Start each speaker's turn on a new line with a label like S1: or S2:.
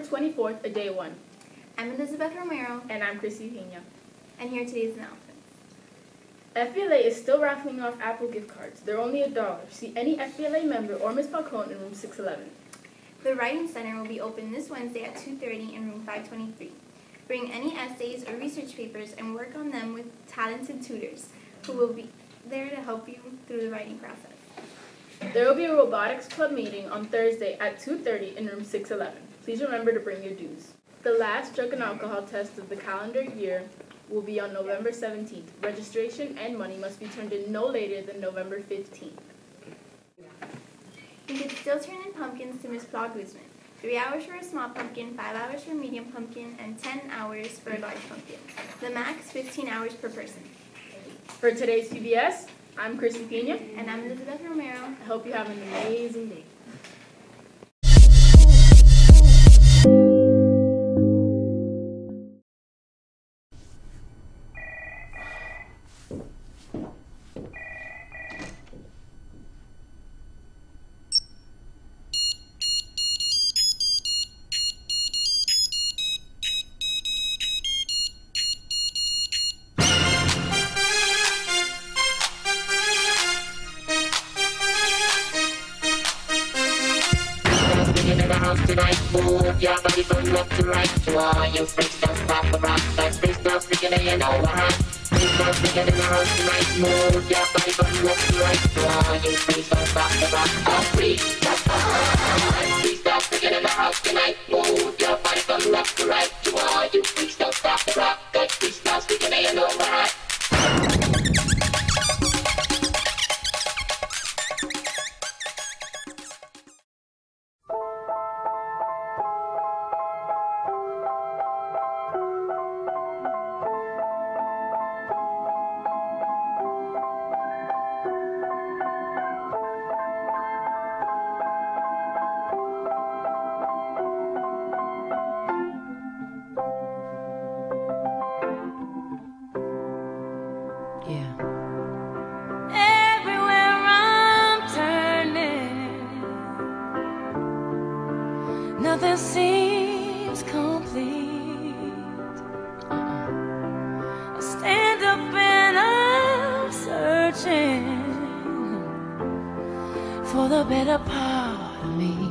S1: 4th, a day one.
S2: I'm Elizabeth Romero,
S1: And I'm Chrissy Pena.
S2: and here are today's announcements.
S1: FBLA is still raffling off Apple gift cards. They're only a dollar. See any FBLA member or Ms. Falcone in room 611.
S2: The Writing Center will be open this Wednesday at 2.30 in room 523. Bring any essays or research papers and work on them with talented tutors who will be there to help you through the writing process.
S1: There will be a robotics club meeting on Thursday at 2.30 in room 611. Please remember to bring your dues. The last drug and alcohol test of the calendar year will be on November 17th. Registration and money must be turned in no later than November 15th.
S2: You can still turn in pumpkins to Ms. Plow Guzman. Three hours for a small pumpkin, five hours for a medium pumpkin, and 10 hours for a large pumpkin. The max 15 hours per person.
S1: For today's PBS, I'm Chrissy Pena.
S2: And I'm Elizabeth Romero.
S1: I hope you have an amazing day.
S3: House tonight. Move your body from left to right. To all you freaks, don't stop the rock. That freaks now sticking in, you know what? Freaks now sticking in the house tonight. Move your body from left to right. To all you freaks, don't stop the rock. Oh, freaks, that's fine. Freaks now sticking in the house tonight. Move your body from left to right. To all you freaks,
S4: nothing seems complete. I stand up and I'm searching for the better part of me.